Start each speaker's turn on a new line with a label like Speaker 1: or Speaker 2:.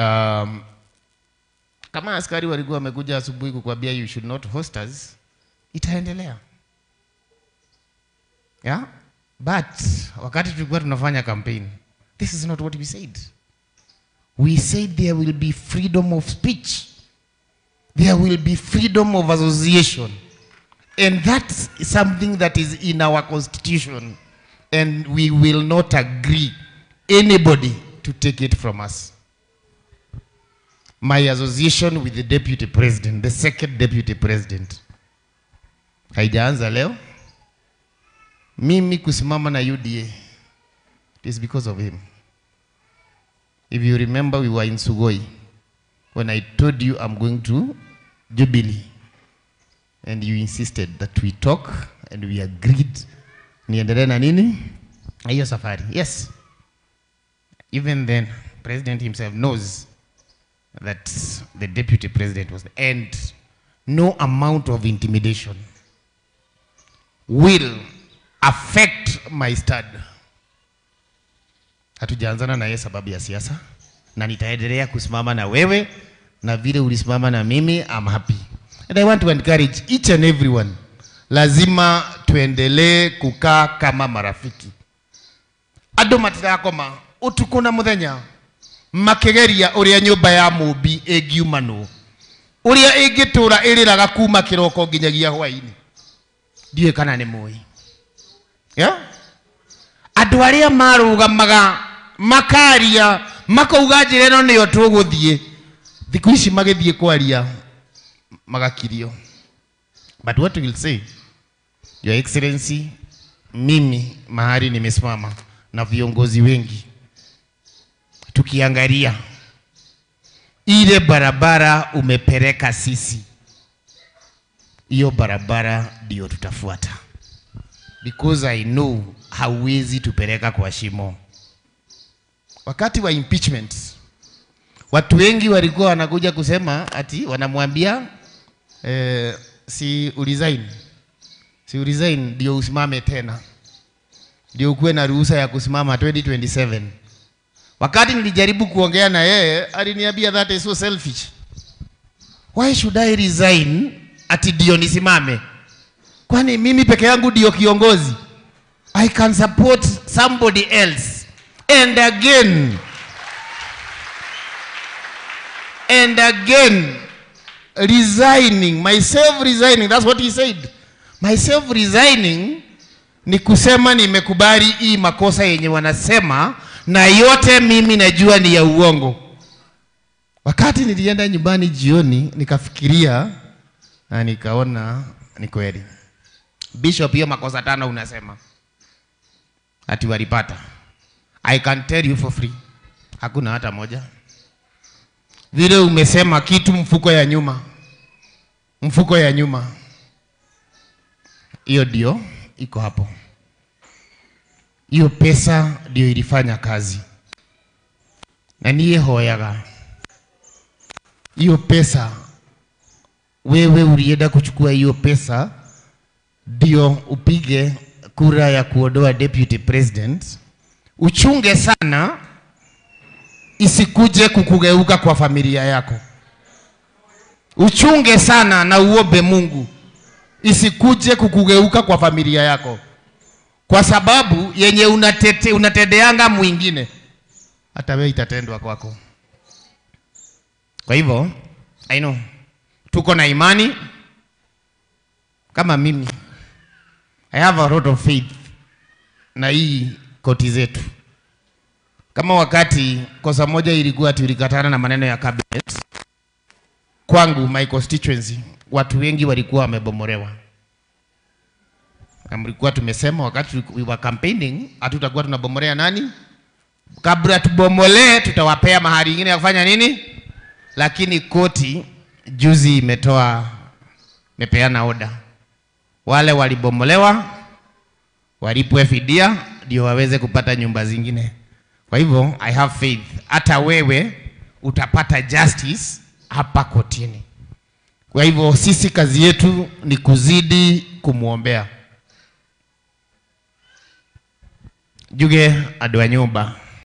Speaker 1: um, kama askari walikuwa wamekuja asubuhi kukwambia you should not host us, itaendelea yeah? But wakati tulikuwa tunafanya campaign, this is not what we said. We said there will be freedom of speech, there will be freedom of association, and that's something that is in our constitution, and we will not agree anybody to take it from us. My association with the deputy president, the second deputy president, haijaanza leo. Mimi kusimama na UDA, it is because of him. If you remember, we were in Sugoi when I told you I'm going to Jubilee, and you insisted that we talk and we agreed niendelee na nini hiyo safari. Yes, even then president himself knows that the deputy president was and no amount of intimidation will affect my stud. Hatujaanzana na yeye sababu ya siasa, na nitaendelea kusimama na wewe na vile ulisimama na mimi. I'm happy and I want to encourage each and everyone, lazima tuendelee kukaa kama marafiki. Andũ matirakoma ũtukũ na mũthenya makigeria uria nyumba ya mũmbi ĩngiuma nũ ũrĩa ĩngĩtũra ĩrĩraga kuma kiroko nginyagia hwaĩ-inĩ ndiũĩ kana nĩ mũĩ yeah? andũ arĩa marũgamaga makaria makauga njĩra ĩno nĩyo tũgũthiĩ. Thikũ ici magĩthiĩ kwaria magakirio. But what will say? Your excellency mimi mahali nimesimama na viongozi wengi tukiangalia ile barabara umepeleka sisi, hiyo barabara ndio tutafuata, because I know hauwezi tupeleka kwa shimo. Wakati wa impeachment, watu wengi walikuwa wanakuja kusema ati wanamwambia eh, si uresign, si uresign ndio usimame tena, ndio ukuwe na ruhusa ya kusimama 2027 Wakati nilijaribu kuongea na yeye aliniambia that is so selfish. Why should I resign ati ndio nisimame? Kwani mimi peke yangu ndio kiongozi? I can support somebody else. And again and again resigning myself resigning that's what he said myself resigning ni kusema nimekubali hii makosa yenye wanasema na yote mimi najua ni ya uongo. Wakati nilienda nyumbani jioni, nikafikiria na nikaona ni kweli. Bishop, hiyo makosa tano unasema ati walipata, I can tell you for free, hakuna hata moja. Vile umesema kitu mfuko ya nyuma, mfuko ya nyuma, hiyo ndio iko hapo hiyo pesa ndio ilifanya kazi, na niye hoyaga hiyo pesa. Wewe ulienda kuchukua hiyo pesa ndio upige kura ya kuondoa deputy president. Uchunge sana isikuje kukugeuka kwa familia yako. Uchunge sana na uombe Mungu isikuje kukugeuka kwa familia yako kwa sababu yenye unatete, unatendeanga mwingine hata wewe itatendwa kwako. Kwa hivyo I know tuko na imani kama mimi, I have a lot of faith na hii koti zetu. Kama wakati kosa moja ilikuwa tulikatana na maneno ya cabinet, kwangu my constituency, watu wengi walikuwa wamebomolewa na mlikuwa tumesema wakati we were campaigning hatutakuwa tunabomolea nani, kabla tubomolee tutawapea mahali ingine ya kufanya nini. Lakini koti juzi imetoa imepeana oda, wale walibomolewa walipwe fidia ndio waweze kupata nyumba zingine. Kwa hivyo I have faith hata wewe utapata justice hapa kotini. Kwa hivyo sisi kazi yetu ni kuzidi kumwombea Juge adwa a nyũmba